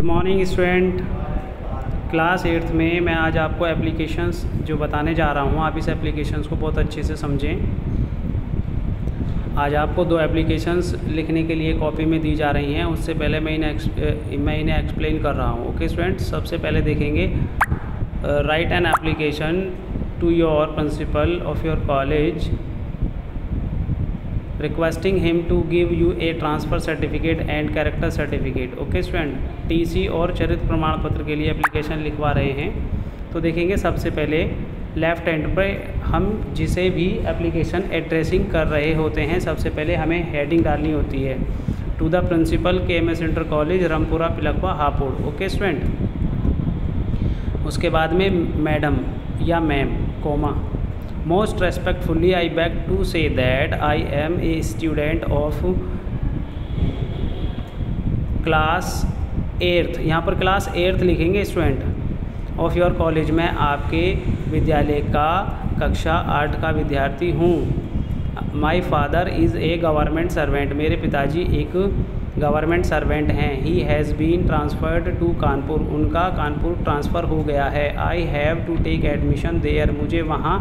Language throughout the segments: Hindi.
Good morning student class eighth में मैं आज आपको एप्लीकेशंस जो बताने जा रहा हूँ, आप इस एप्लीकेशंस को बहुत अच्छे से समझें। आज आपको दो एप्लीकेशंस लिखने के लिए कॉपी में दी जा रही हैं, उससे पहले मैं इन्हें मैं इन्हें एक्सप्लेन कर रहा हूँ। ओके स्टूडेंट सबसे पहले देखेंगे write an application to your principal of your college requesting him to give you a transfer certificate and character certificate okay student TC और चरित्र प्रमाण पत्र के लिए एप्लीकेशन लिखवा रहे हैं। तो देखेंगे सबसे पहले लेफ़्ट हैंड पर हम जिसे भी एप्लीकेशन एड्रेसिंग कर रहे होते हैं, सबसे पहले हमें हेडिंग डालनी होती है। To the principal K M S inter college Rampura Pilkhuwa Hapur okay student उसके बाद में मैडम या ma'am comma most respectfully I beg to say that I am a student of class eighth यहाँ पर क्लास एट्थ लिखेंगे स्टूडेंट ऑफ़ योर कॉलेज में आपके विद्यालय का कक्षा आठ का विद्यार्थी हूँ। My father is a government servant मेरे पिताजी एक गवर्नमेंट सर्वेंट हैं। He has been transferred to Kanpur. उनका कानपुर ट्रांसफ़र हो गया है। I have to take admission there मुझे वहाँ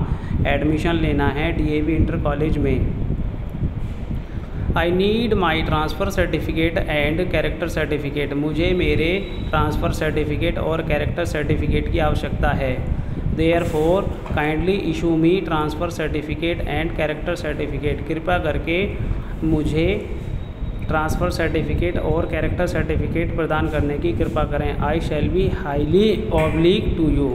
एडमिशन लेना है डीएवी इंटर कॉलेज में। I need my transfer certificate and character certificate मुझे मेरे ट्रांसफ़र सर्टिफिकेट और कैरेक्टर सर्टिफिकेट की आवश्यकता है। Therefore kindly issue me transfer certificate and character certificate कृपया करके मुझे ट्रांसफ़र सर्टिफिकेट और कैरेक्टर सर्टिफिकेट प्रदान करने की कृपा करें। I shall be highly obliged to you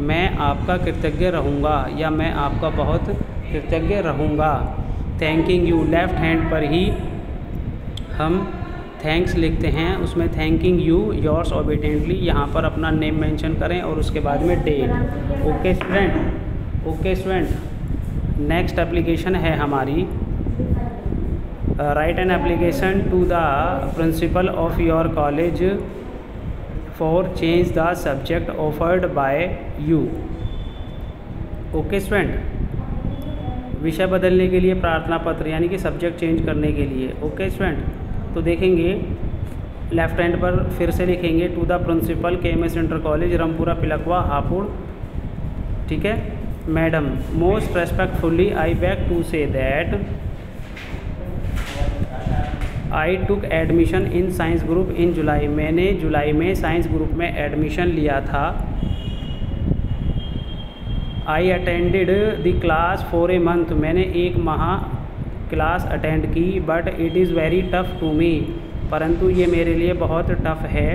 मैं आपका कृतज्ञ रहूँगा या मैं आपका बहुत कृतज्ञ रहूँगा। थैंकिंग यू लेफ़्ट हैंड पर ही हम थैंक्स लिखते हैं। उसमें थैंकिंग यू योर्स ओबिडेंटली यहाँ पर अपना नेम मेंशन करें और उसके बाद में date okay student okay student next application है हमारी। Write an application to the principal of your college for change the subject offered by you okay student विषय बदलने के लिए प्रार्थना पत्र, यानी कि सब्जेक्ट चेंज करने के लिए। ओके स्टूडेंट तो देखेंगे लेफ़्ट हैंड पर फिर से लिखेंगे to the principal K M S inter college Rampura Pilkhuwa Hapur ठीक है? Madam most respectfully I beg to say that I took admission in science group in July मैंने जुलाई में साइंस ग्रुप में एडमिशन लिया था। I attended the class for a month मैंने एक माह क्लास अटेंड की but it is very tough to me परंतु ये मेरे लिए बहुत टफ़ है।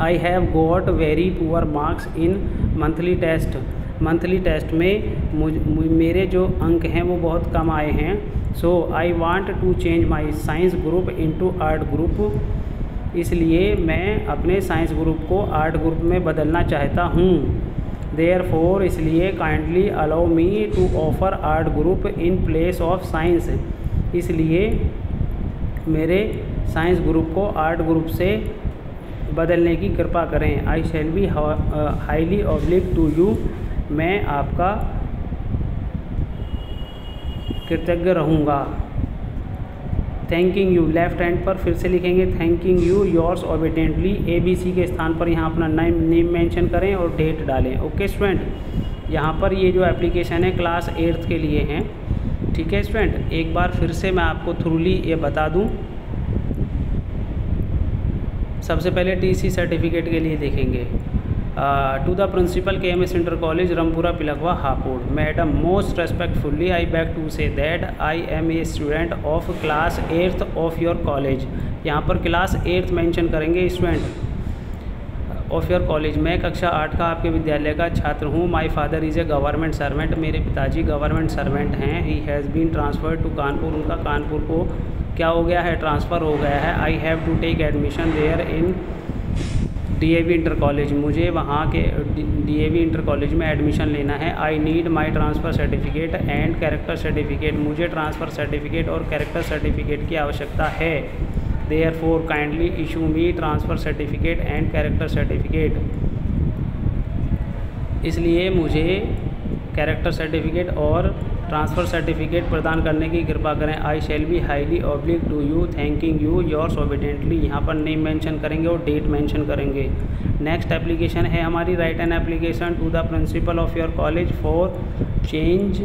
I have got very poor marks in monthly test monthly test में मुझ, मेरे जो अंक हैं वो बहुत कम आए हैं। So I want to change my science group into art group इसलिए मैं अपने साइंस ग्रुप को आर्ट ग्रुप में बदलना चाहता हूँ। देयर फोर इसलिए kindly allow me to offer art group in place of science इसलिए मेरे साइंस ग्रुप को आर्ट ग्रुप से बदलने की कृपा करें। I shall be highly obliged to you मैं आपका कृतज्ञ रहूँगा। थैंकिंग यू लेफ़्ट हैंड पर फिर से लिखेंगे thanking you yours obediently A B C के स्थान पर यहाँ अपना नेम नेम मेंशन करें और डेट डालें। ओके स्टूडेंट यहाँ पर ये जो एप्लीकेशन है क्लास एट्थ के लिए हैं। ठीक है स्टूडेंट एक बार फिर से मैं आपको थ्रूली ये बता दूँ। सबसे पहले टीसी सर्टिफिकेट के लिए देखेंगे। To the principal K M S inter college Rampura Pilkhuwa Hapur madam most respectfully I beg to say that I am a student of class eighth of your college यहाँ पर क्लास एट्थ मेंशन करेंगे स्टूडेंट ऑफ़ योर कॉलेज मैं कक्षा आठ का आपके विद्यालय का छात्र हूँ। My father is a government servant मेरे पिताजी गवर्नमेंट सर्वेंट हैं। He has been transfer to Kanpur उनका कानपुर को क्या हो गया है? ट्रांसफ़र हो गया है। I have to take admission there in DAV inter college मुझे वहाँ के डीएवी इंटर कॉलेज में एडमिशन लेना है। I need my transfer certificate and character certificate मुझे ट्रांसफ़र सर्टिफिकेट और कैरेक्टर सर्टिफिकेट की आवश्यकता है। Therefore kindly issue me transfer certificate and character certificate इसलिए मुझे कैरेक्टर सर्टिफिकेट और ट्रांसफ़र सर्टिफिकेट प्रदान करने की कृपा करें। I shall be highly obliged to you thanking you yours obediently यहाँ पर नेम मेंशन करेंगे और डेट मेंशन करेंगे। नेक्स्ट एप्लीकेशन है हमारी। Write an application to the principal of your college for change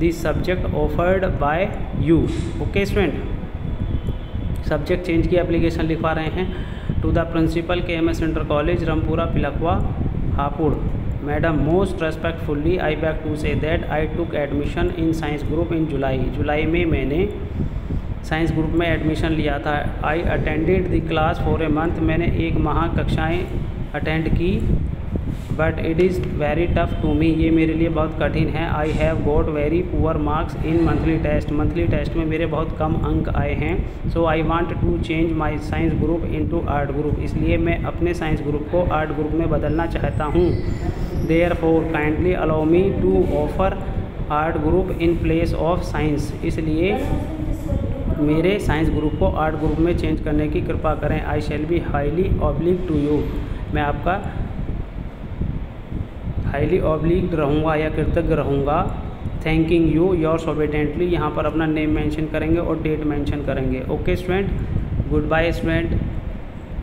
this subject offered by you okay student subject change की एप्लीकेशन लिखवा रहे हैं। To the principal K M S inter college Rampura Pilkhuwa Hapur madam most respectfully I beg to say that I took admission in science group in July जुलाई में मैंने साइंस ग्रुप में एडमिशन लिया था. I attended the class for a month मैंने एक माह कक्षाएँ अटेंड की. But it is very tough to me ये मेरे लिए बहुत कठिन है। I have got very poor marks in monthly test monthly test में मेरे बहुत कम अंक आए हैं। So I want to change my science group into art group इसलिए मैं अपने साइंस ग्रुप को आर्ट ग्रुप में बदलना चाहता हूँ। Therefore kindly allow me to offer art group in place of science इसलिए मेरे साइंस ग्रुप को आर्ट ग्रुप में चेंज करने की कृपा करें। I shall be highly obliged to you मैं आपका हाईली ऑब्लिक रहूँगा या कृतज्ञ रहूँगा थैंकिंग यू योर ओबिडेंटली यहाँ पर अपना नेम मेंशन करेंगे और डेट मैंशन करेंगे। Okay student goodbye student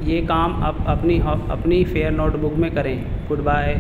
ये काम आप अपनी अपनी फेयर नोटबुक में करें। Good bye